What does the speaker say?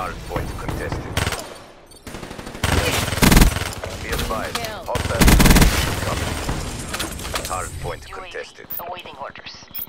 Hard point contested. Be advised, hostile coming. Hard point contested. Awaiting orders.